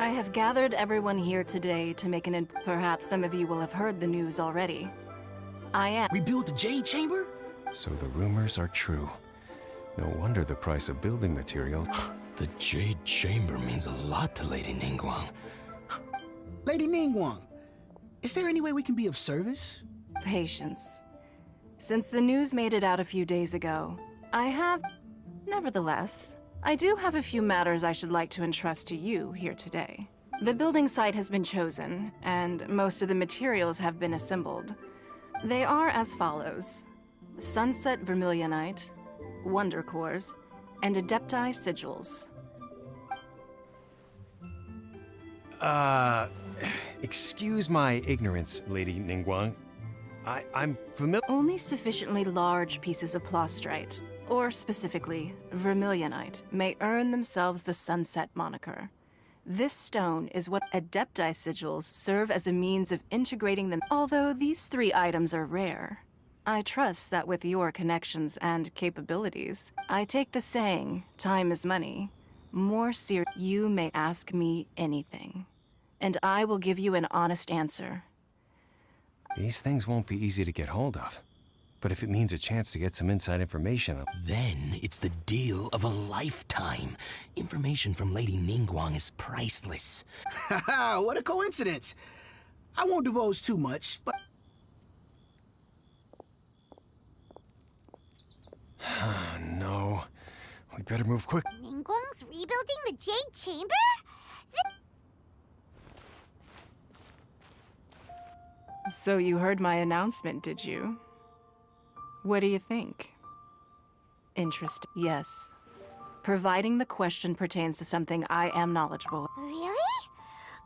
I have gathered everyone here today to make an in- Perhaps some of you will have heard the news already. I am- Rebuild the Jade Chamber? So the rumors are true. No wonder the price of building materials... the Jade Chamber means a lot to Lady Ningguang. Lady Ningguang, is there any way we can be of service? Patience. Since the news made it out a few days ago, I have... Nevertheless, I do have a few matters I should like to entrust to you here today. The building site has been chosen, and most of the materials have been assembled. They are as follows. Sunset Vermilionite, Wonder Cores, and Adepti Sigils. Uh... Excuse my ignorance, Lady Ningguang. I, I'm familiar- Only sufficiently large pieces of plastrite, or specifically, vermilionite, may earn themselves the Sunset moniker. This stone is what Adepti sigils serve as a means of integrating them. Although these three items are rare, I trust that with your connections and capabilities, I take the saying, time is money, more serious. You may ask me anything, and I will give you an honest answer. These things won't be easy to get hold of. But if it means a chance to get some inside information... Then it's the deal of a lifetime. Information from Lady Ningguang is priceless. Haha, what a coincidence. I won't divulge too much, but... no. We better move quick. Ningguang's rebuilding the Jade Chamber? So you heard my announcement, did you? What do you think? Interest? Yes. Providing the question pertains to something I am knowledgeable. Really?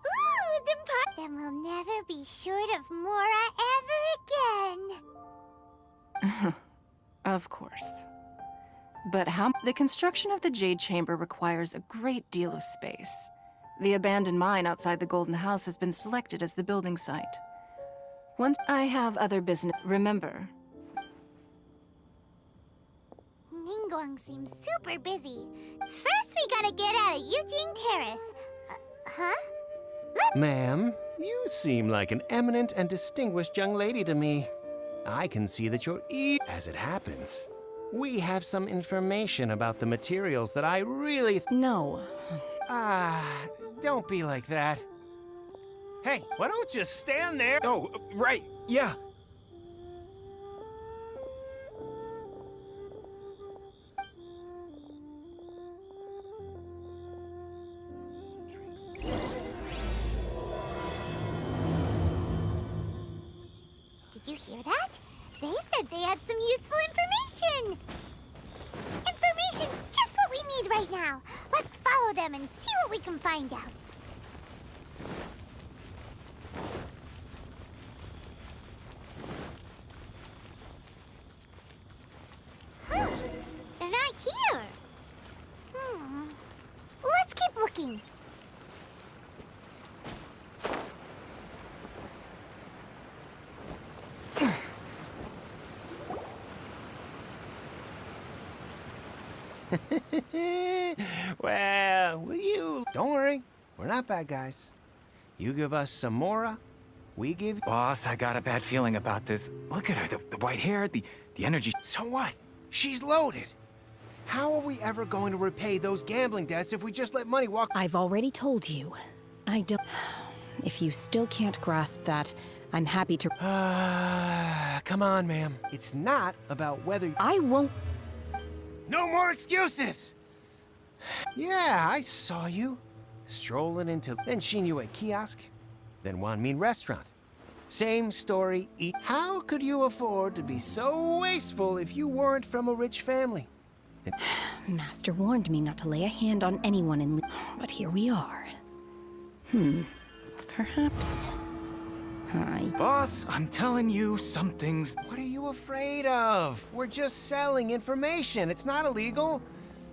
Ooh, then, par- then we'll never be short of Mora ever again. of course. But how? The construction of the Jade Chamber requires a great deal of space. The abandoned mine outside the Golden House has been selected as the building site. Once I have other business, remember. Ningguang seems super busy. First, we gotta get out of Yujing Terrace. Uh, huh? Ma'am, you seem like an eminent and distinguished young lady to me. I can see that you're e- As it happens, we have some information about the materials that I really... no. Ah, don't be like that. Hey, why don't you stand there? Oh, right, yeah. Did you hear that? They said they had some useful information. Information's just what we need right now. Let's follow them and see what we can find out. Huh. They're not here. Hmm. Let's keep looking. well, will you... Don't worry, we're not bad guys. You give us some Mora, we give... Boss, I got a bad feeling about this. Look at her, the, the white hair, the, the energy. So what? She's loaded. How are we ever going to repay those gambling debts if we just let money walk... I've already told you. I don't... If you still can't grasp that, I'm happy to... Ah, come on, ma'am. It's not about whether... I won't... No more excuses! Yeah, I saw you. Strolling into... Then Xinyue kiosk. Then Wanmin restaurant. Same story, eat... How could you afford to be so wasteful if you weren't from a rich family? Master warned me not to lay a hand on anyone in... But here we are. Hmm. Perhaps... I... Boss, I'm telling you, something's... What are you afraid of? We're just selling information. It's not illegal.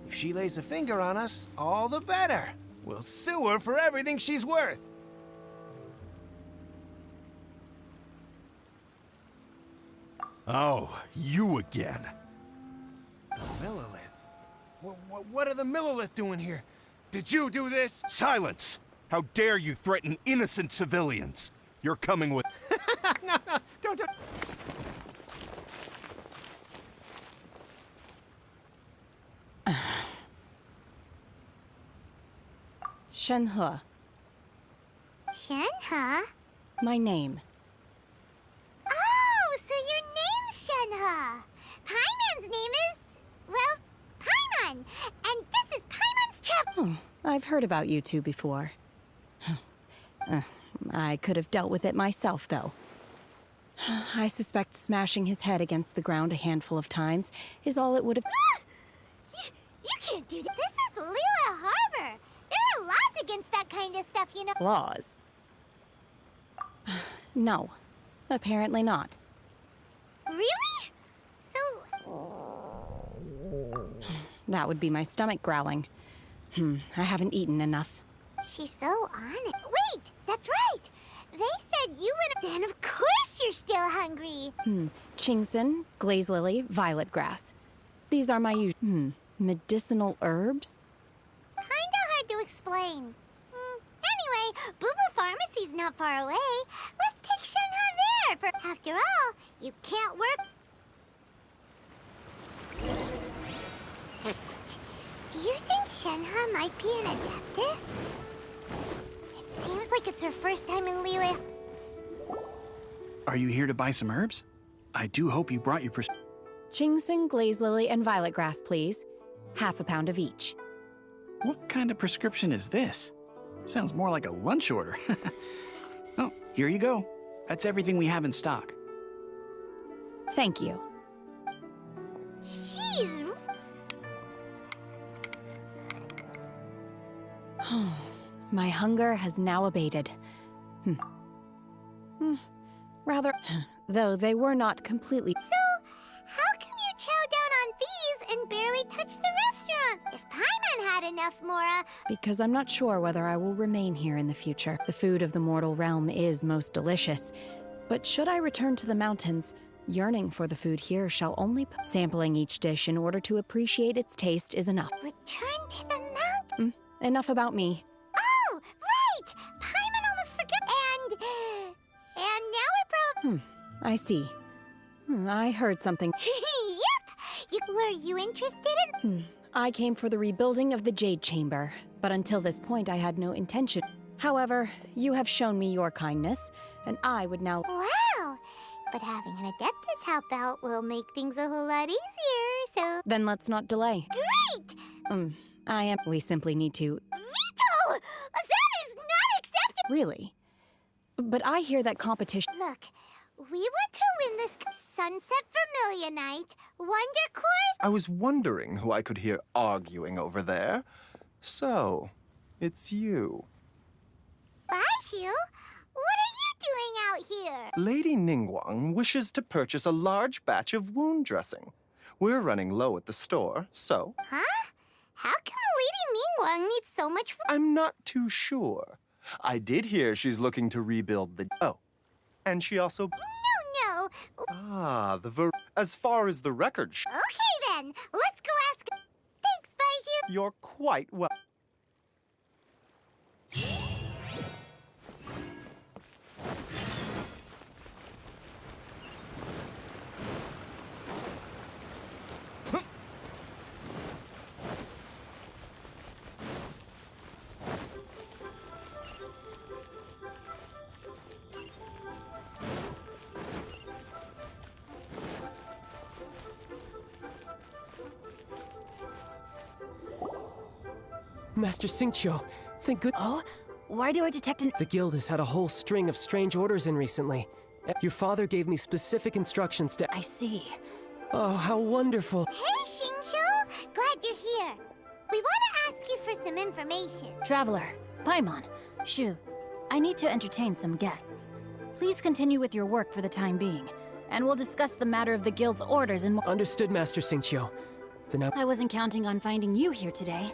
If she lays a finger on us, all the better. We'll sue her for everything she's worth. Oh, you again. The Millilith? What, what, what are the Millilith doing here? Did you do this? Silence! How dare you threaten innocent civilians? You're coming with. No, no, Don't, don't. Shenhe, Shenhe? my name. Oh, so your name's Shenhe. Paimon's name is, well, Paimon. And this is Paimon's trap. Oh, I've heard about you two before. Uh, I could have dealt with it myself, though. I suspect smashing his head against the ground a handful of times is all it would have. You, you can't do that. This is Liyue Harbor. Laws against that kind of stuff, you know. Laws. No, apparently not. Really? So, That would be my stomach growling. Hmm, I haven't eaten enough. she's so on it. Wait, that's right. They said you would. Then of course you're still hungry. Hmm, Qingxin, glaze lily, violet grass. These are my usual. Hmm, medicinal herbs? Kinda hard to explain. Hmm, Anyway, Bubu Pharmacy's not far away. Let's take Shenhe there. For after all, you can't work. Psst. Do you think Shenhe might be an adeptus? It seems like it's her first time in Liyue. Are you here to buy some herbs? I do hope you brought your pres- Qingxin, glaze lily, and violet grass, please. Half a pound of each. What kind of prescription is this? Sounds more like a lunch order. oh, here you go. That's everything we have in stock. Thank you. She's My hunger has now abated. Hmm. Hmm. Rather, though they were not completely. So, enough, Mora, Because I'm not sure whether I will remain here in the future. The food of the mortal realm is most delicious. But should I return to the mountains, yearning for the food here shall only. P- Sampling each dish in order to appreciate its taste is enough. return to the mountain. Mm, enough about me. Oh, right! Paimon almost forgot. And. And now we're probably. Hmm, I see. Hmm, I heard something. yep! You, were you interested in. Hmm. I came for the rebuilding of the Jade Chamber, but until this point I had no intention. However, you have shown me your kindness, and I would now. Wow! But having an Adeptus help out will make things a whole lot easier, so. Then let's not delay. Great! Um, I am. We simply need to. Vito! That is not acceptable! Really? But I hear that competition. Look, we want to win this Sunset Vermilionite, Wonder Cores. I was wondering who I could hear arguing over there. So, it's you. Baishu, what are you doing out here? Lady Ningguang wishes to purchase a large batch of wound dressing. We're running low at the store, so Huh? How come Lady Ningguang needs so much? I'm not too sure. I did hear she's looking to rebuild the. Oh. And she also. No. Ah, the. Ver- as far as the record, sh- Okay then, let's go ask. Thanks, Baishu. you're quite well. Master Xingqiu, thank good. Oh? Why do I detect an. The guild has had a whole string of strange orders in recently. Your father gave me specific instructions to. I see. Oh, how wonderful. Hey, Xingqiu. Glad you're here. We want to ask you for some information. Traveler, Paimon, Shu, I need to entertain some guests. Please continue with your work for the time being, and we'll discuss the matter of the guild's orders in more. Understood, Master Xingqiu. Then I. I wasn't counting on finding you here today.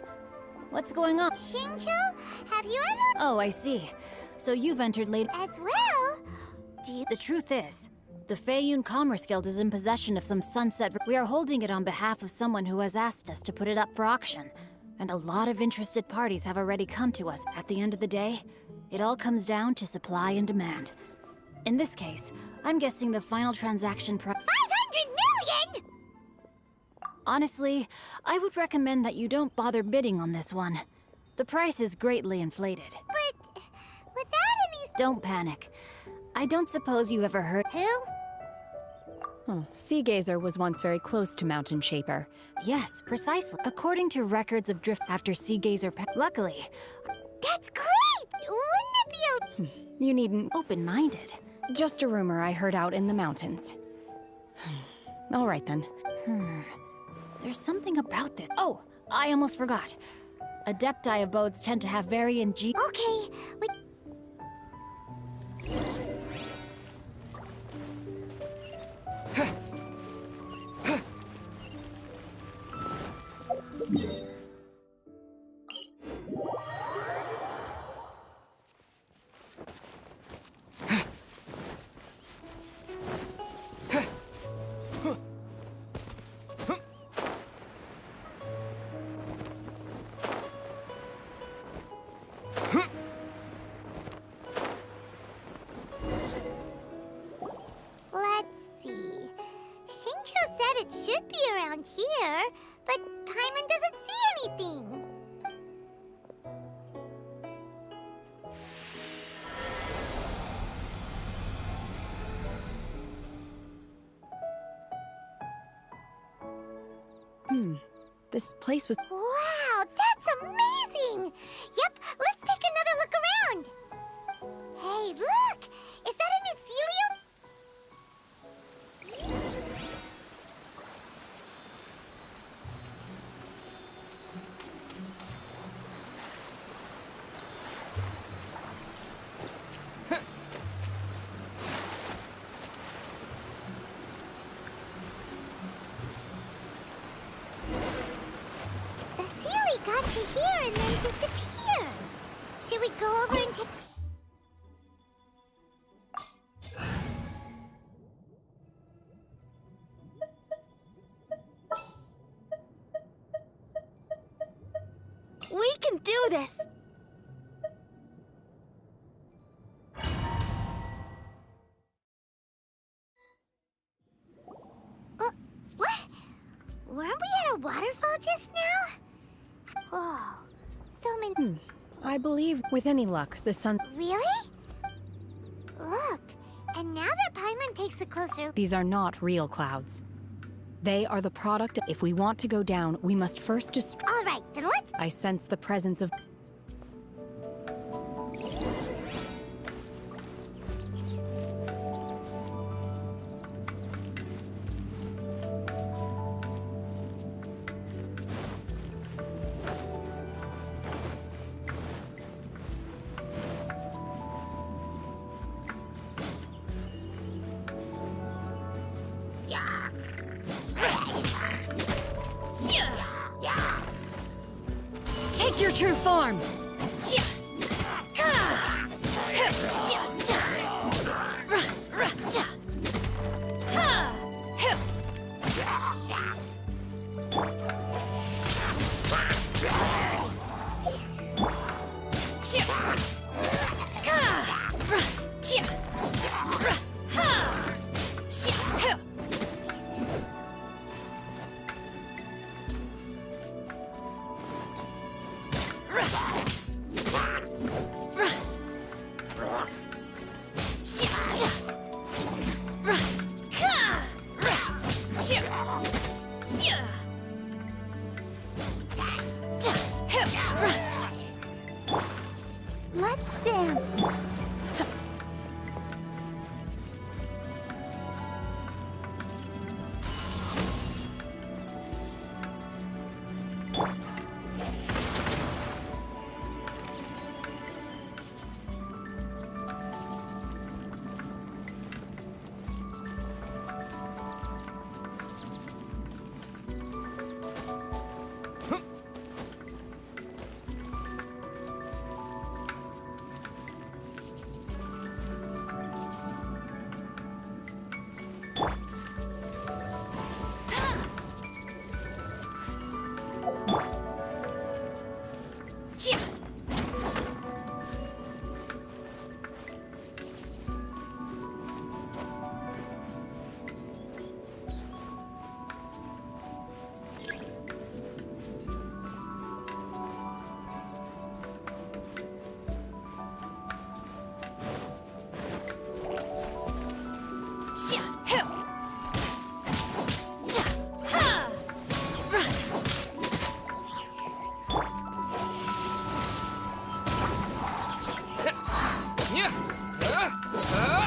What's going on? Xingqiu, have you ever. Oh, I see. So you've entered late. As well? Do you. The truth is, the Feiyun Commerce Guild is in possession of some sunset. We are holding it on behalf of someone who has asked us to put it up for auction. and a lot of interested parties have already come to us. At the end of the day, it all comes down to supply and demand. In this case, I'm guessing the final transaction price. 500 million! Honestly, I would recommend that you don't bother bidding on this one. The price is greatly inflated. But without any. Don't panic. I don't suppose you ever heard. Who? Oh, Sea Gazer was once very close to Mountain Shaper. Yes, precisely. According to records of drift after Sea Gazer. Luckily, That's great! Wouldn't it be a. You needn't. open minded. Just a rumor I heard out in the mountains. All right then. Hmm. There's something about this. Oh, I almost forgot. Adepti abodes tend to have very ingenious. Okay, we. Said it should be around here, but Paimon doesn't see anything. Hmm. This place was. We can do this! Uh, what? Weren't we at a waterfall just now? Oh, so many... Hmm. I believe, with any luck, the sun. Really? Look, and now that Paimon takes a closer... These are not real clouds. They are the product. If we want to go down, we must first destroy. All right, then let's... I sense the presence of. It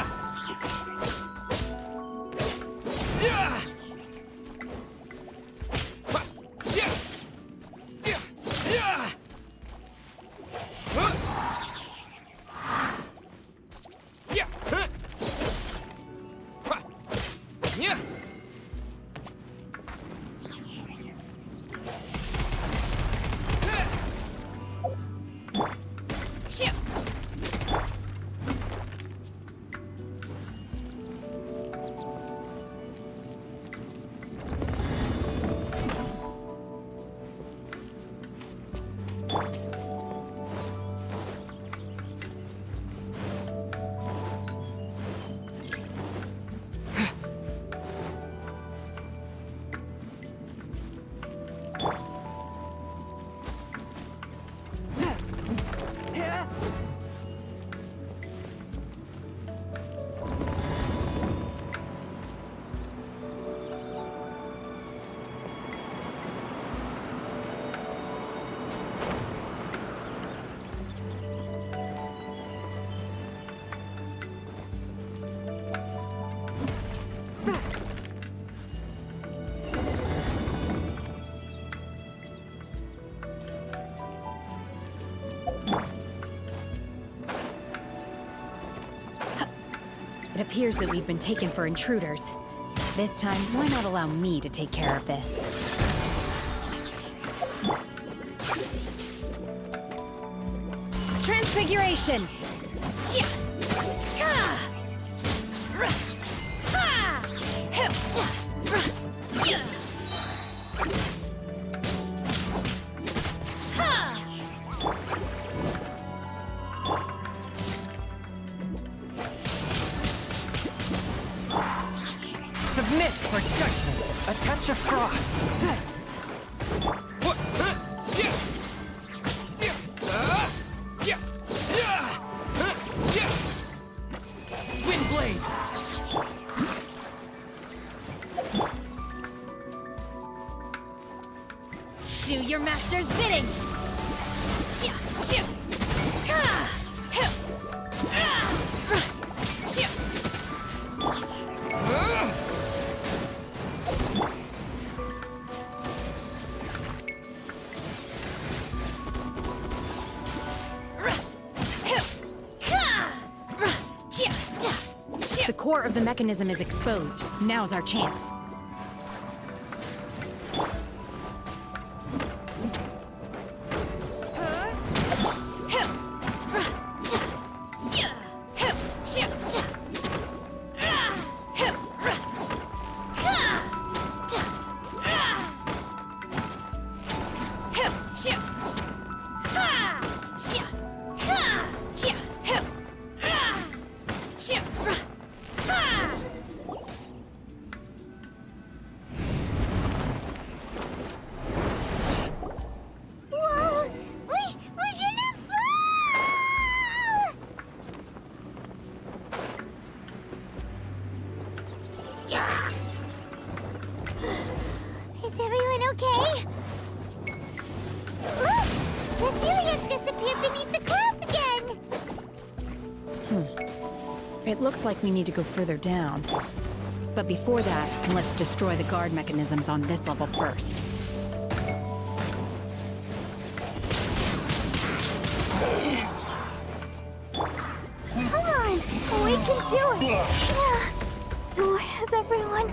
appears that we've been taken for intruders. This time, why not allow me to take care of this? Transfiguration! Of the mechanism is exposed. Now's our chance. Looks like we need to go further down. But before that, let's destroy the guard mechanisms on this level first. Come on! We can do it! Yeah. Why has everyone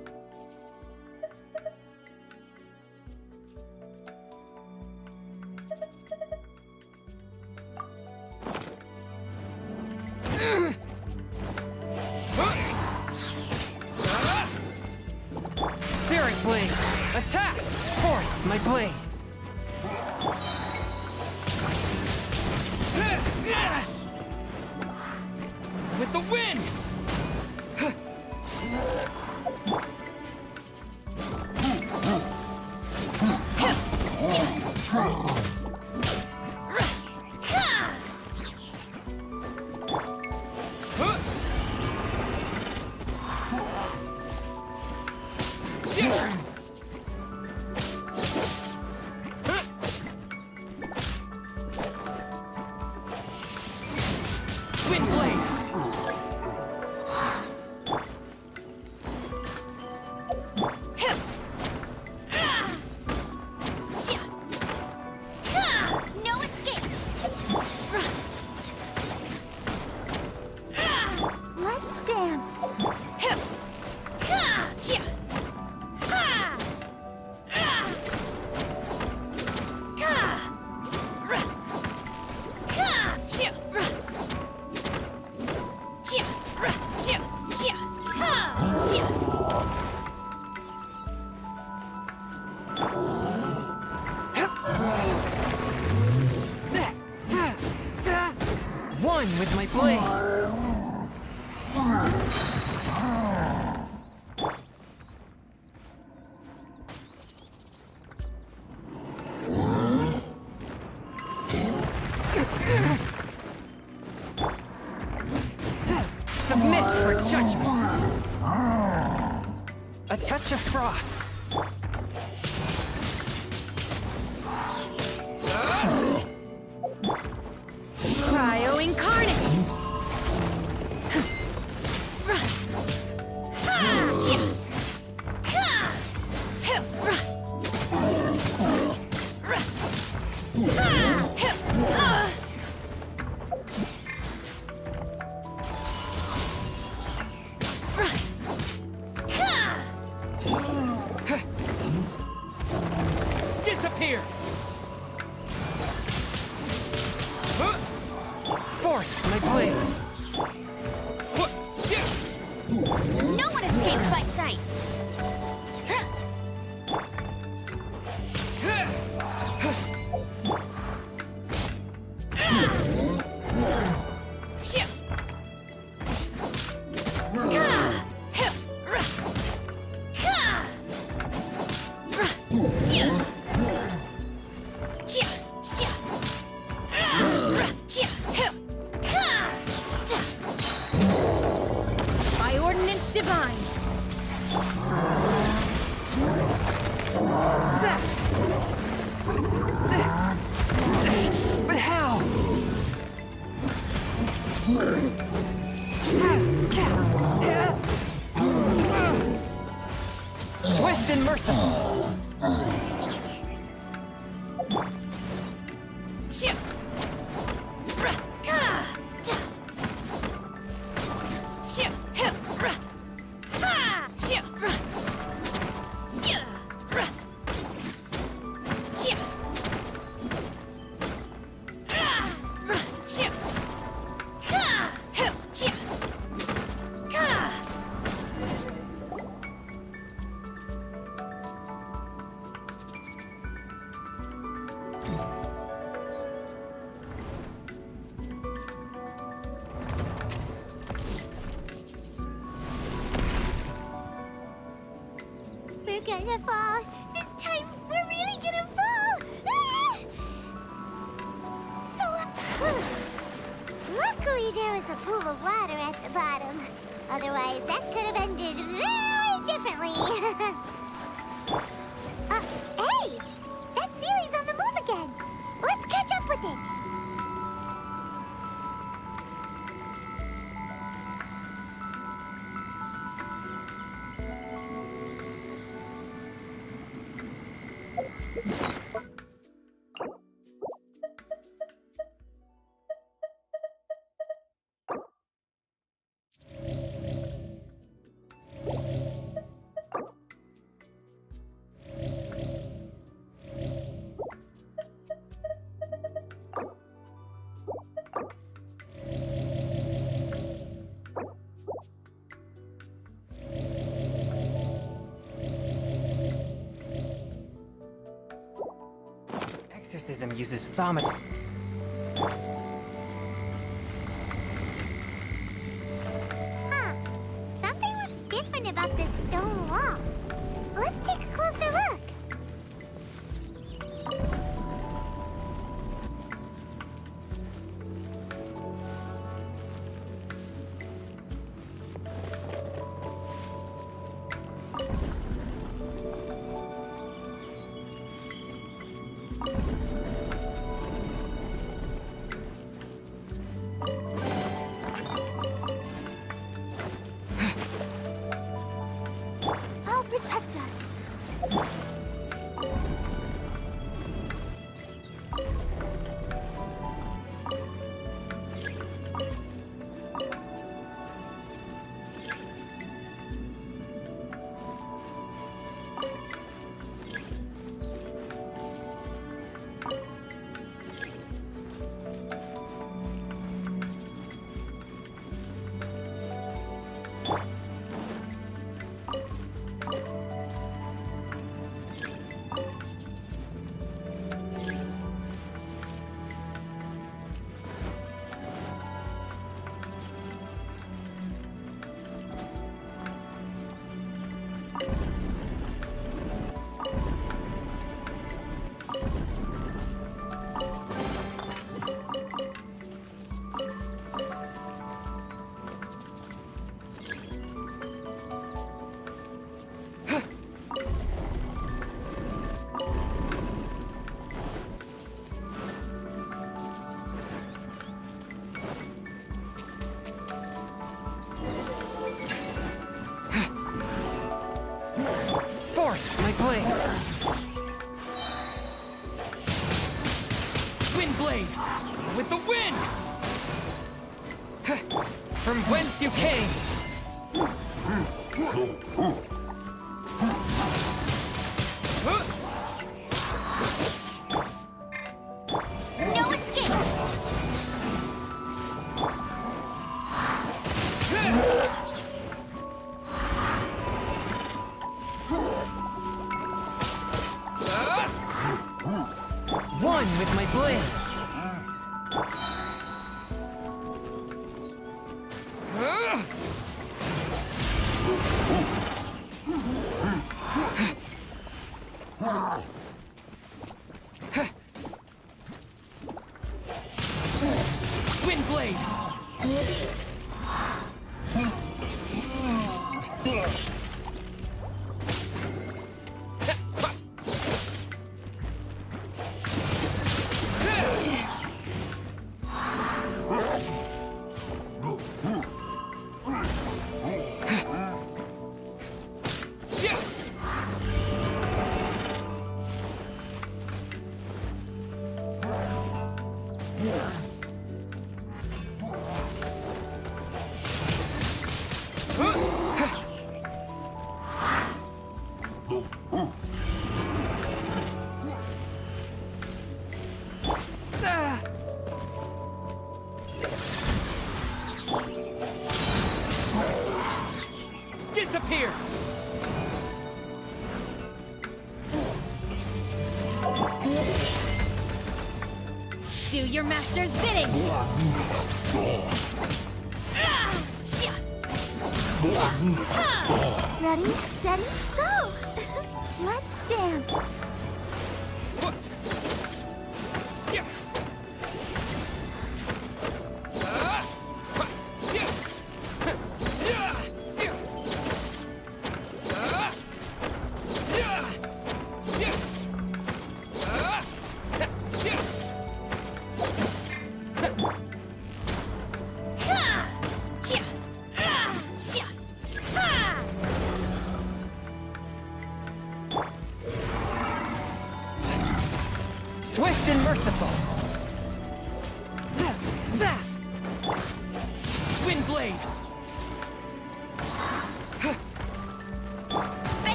By catch exorcism uses thaumaturgy. Your master's bidding!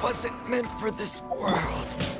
Wasn't meant for this world.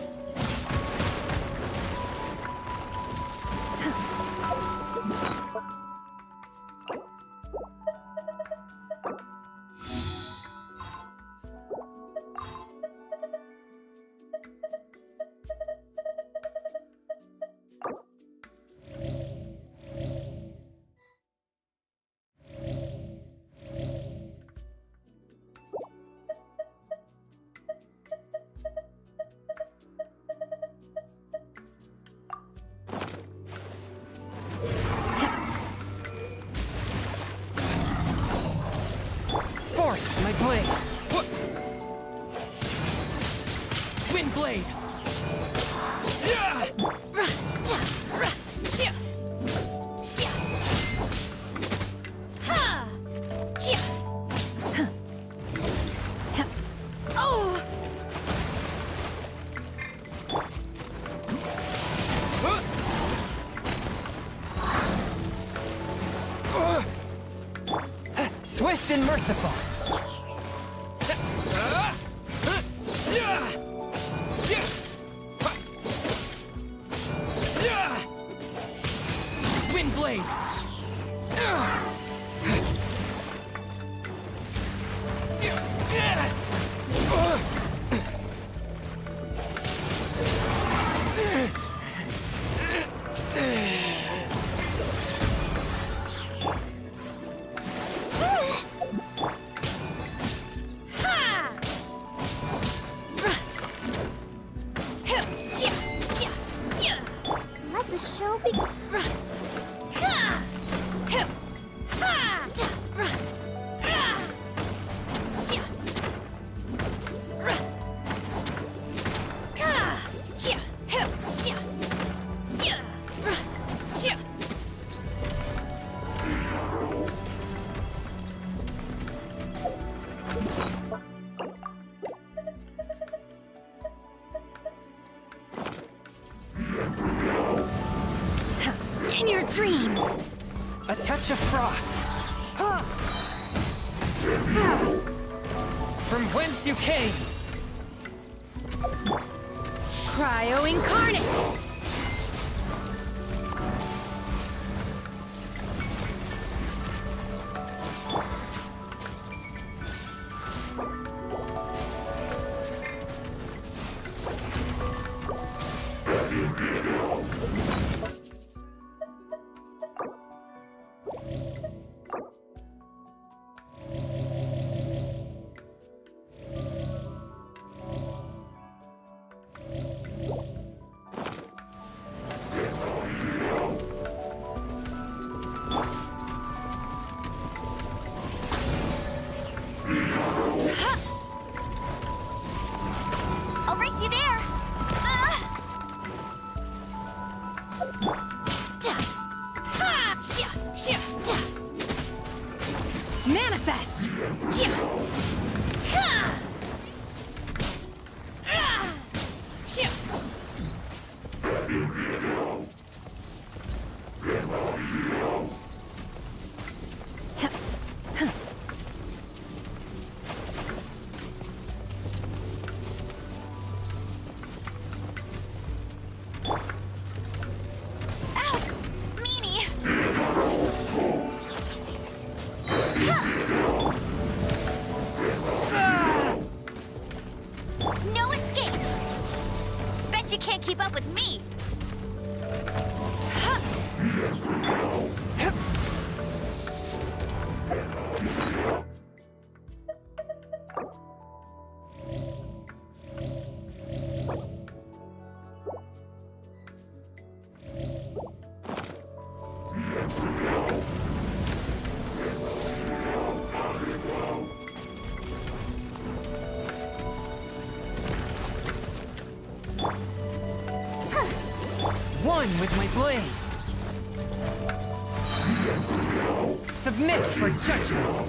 Judgment!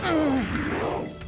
blade!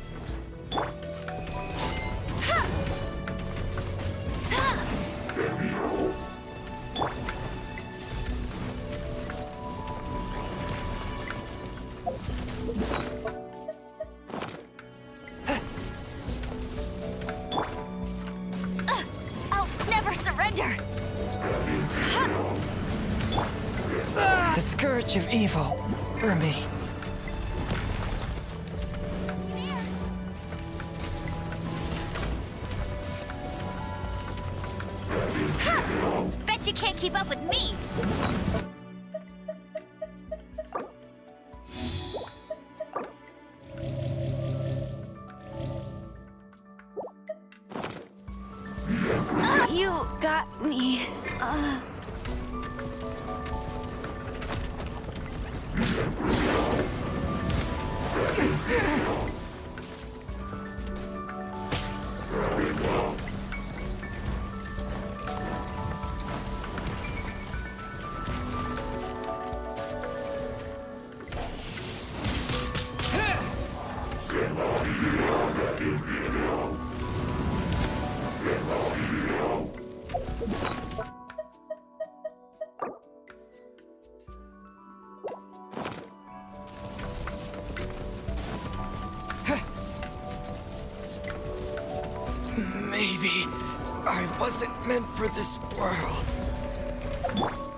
Maybe I wasn't meant for this world.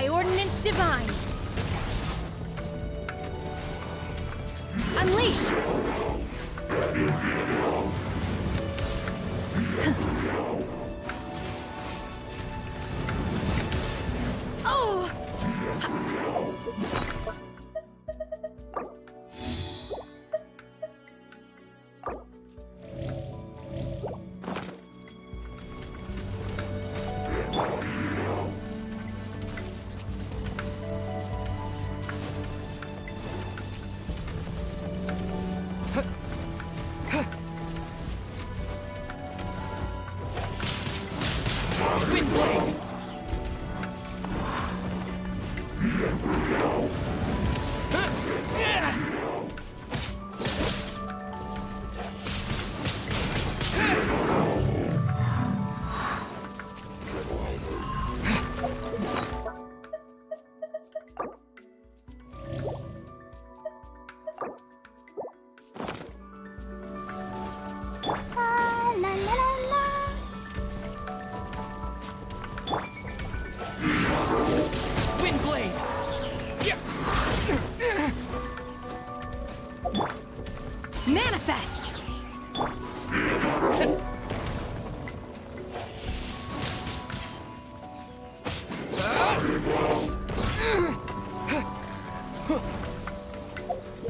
by ordinance divine. Unleash!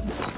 Yeah.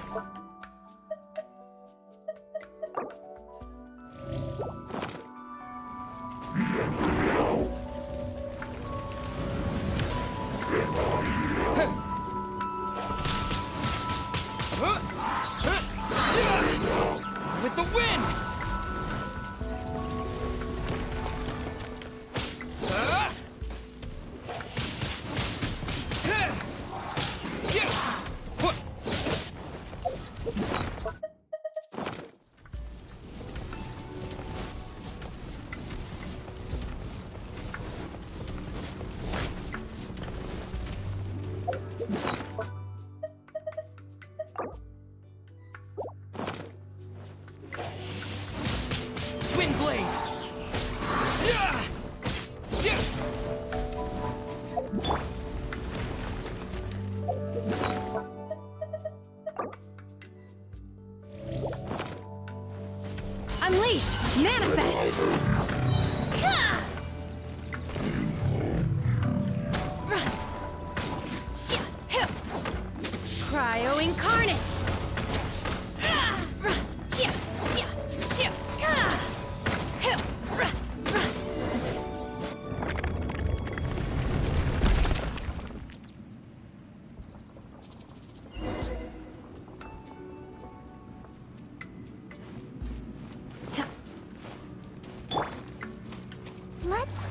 Manifest!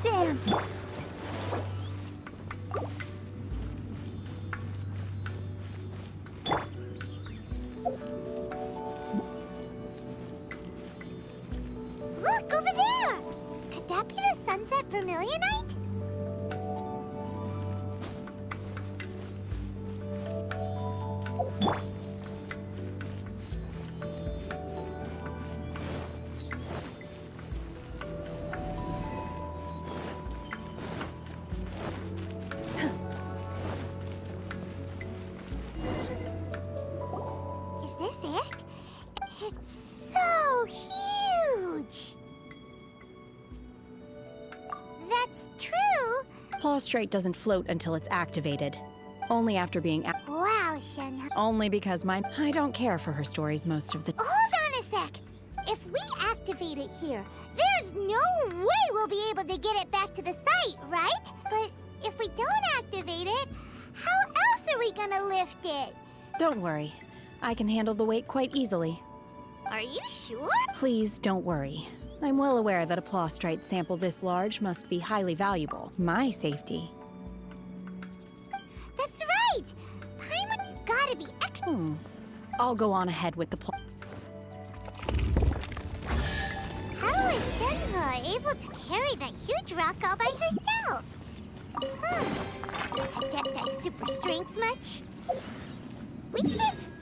Dance. Plaustrite doesn't float until it's activated. Only after being a- Wow, Shenhe. Only because my- I don't care for her stories most of the- time. Hold on a sec! If we activate it here, there's no way we'll be able to get it back to the site, right? But if we don't activate it, how else are we gonna lift it? Don't worry. I can handle the weight quite easily. Are you sure? Please don't worry. I'm well aware that a plaustrite sample this large must be highly valuable. My safety. That's right! Paimon, you gotta be extra. Hmm. I'll go on ahead with the pl- How is Shenhe able to carry that huge rock all by herself? Huh. Adepti super strength much? We can't.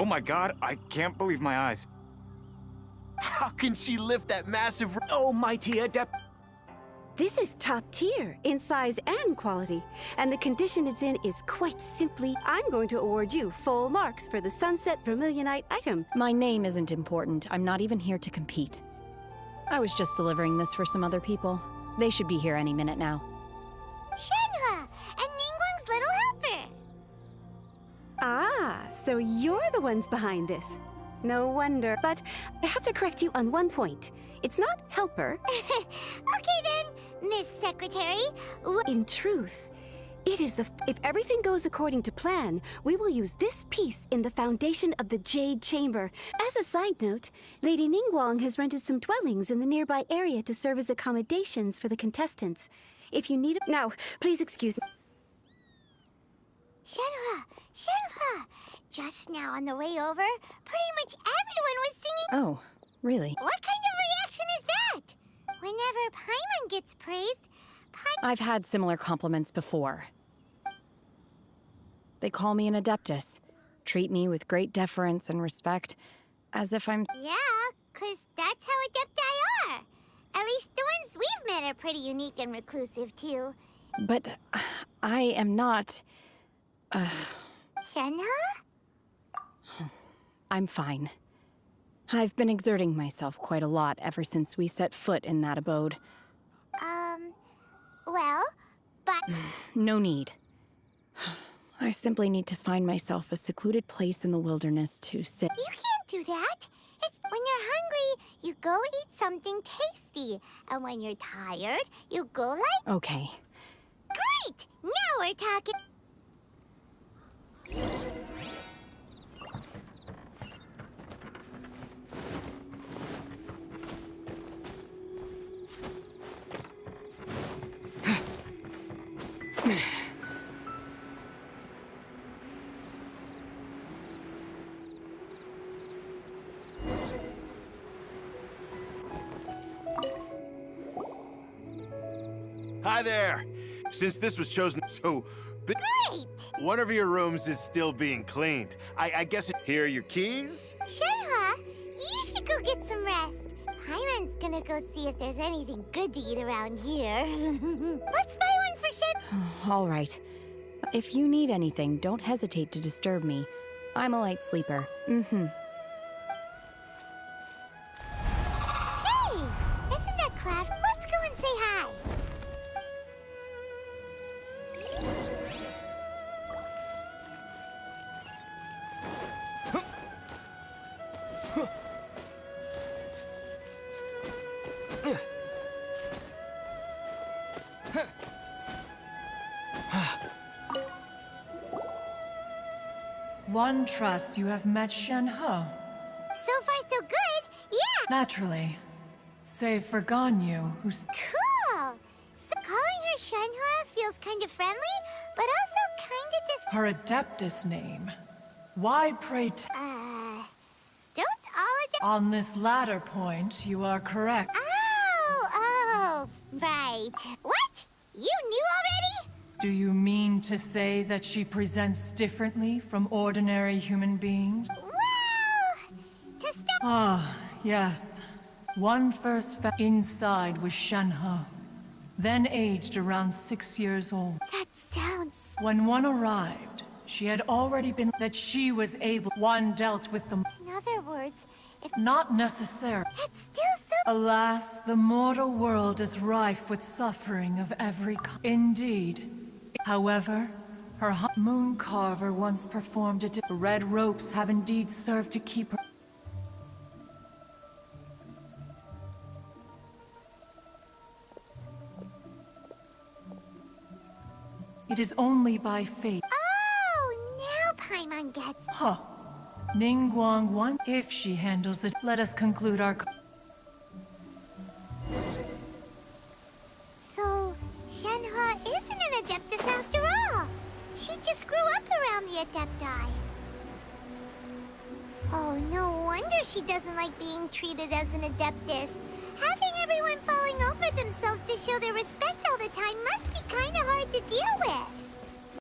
Oh my god, I can't believe my eyes. How can she lift that massive... Oh, mighty adept... This is top tier in size and quality, and the condition it's in is quite simply I'm going to award you full marks for the Sunset Vermilionite item. My name isn't important. I'm not even here to compete. I was just delivering this for some other people. They should be here any minute now. Shenhe! So you're the ones behind this. No wonder. But I have to correct you on one point. It's not helper. okay then, Miss Secretary. In truth, it is the. F- if everything goes according to plan, we will use this piece in the foundation of the Jade Chamber. As a side note, Lady Ningguang has rented some dwellings in the nearby area to serve as accommodations for the contestants. If you need. A- now, please excuse me. Shenhe! Shenhe! Just now on the way over, pretty much everyone was singing. Oh, really? What kind of reaction is that? Whenever Paimon gets praised, Paimon. I've had similar compliments before. They call me an adeptus, treat me with great deference and respect, as if I'm. Yeah, 'cause that's how Adepti are. At least the ones we've met are pretty unique and reclusive, too. But I am not. Uh, Shenhe? I'm fine. I've been exerting myself quite a lot ever since we set foot in that abode. Um, well, but No need. I simply need to find myself a secluded place in the wilderness to sit. you can't do that. It's when you're hungry, you go eat something tasty, and when you're tired, you go like Okay. great. Now we're talking. Since this was chosen so big, Great. one of your rooms is still being cleaned. I, I guess here are your keys. Shenhe, you should go get some rest. Paimon's gonna go see if there's anything good to eat around here. Let's buy one for Shen. All right. If you need anything, don't hesitate to disturb me. I'm a light sleeper. Mm-hmm. One trusts you have met Shenhe. So far, so good. Yeah. Naturally. Save for Ganyu, who's Cool. So calling her Shenhe feels kind of friendly, but also kind of dis. her Adeptus name. Why pray t- Uh, don't all On this latter point, you are correct. Oh, oh, right. Do you mean to say that she presents differently from ordinary human beings? Well. Ah, yes. One first fa- inside was Shenhe, then aged around six years old. That sounds. When one arrived, she had already been that she was able. One dealt with them, In other words, if not necessary. that's still so. Alas, the mortal world is rife with suffering of every kind. Indeed. However, her moon carver once performed a di- red ropes have indeed served to keep her. It is only by fate. Oh, now Paimon gets. Huh. Ningguang one. If she handles it, let us conclude our. Adeptus after all. She just grew up around the Adepti. Oh, no wonder she doesn't like being treated as an Adeptus. Having everyone falling over themselves to show their respect all the time must be kind of hard to deal with.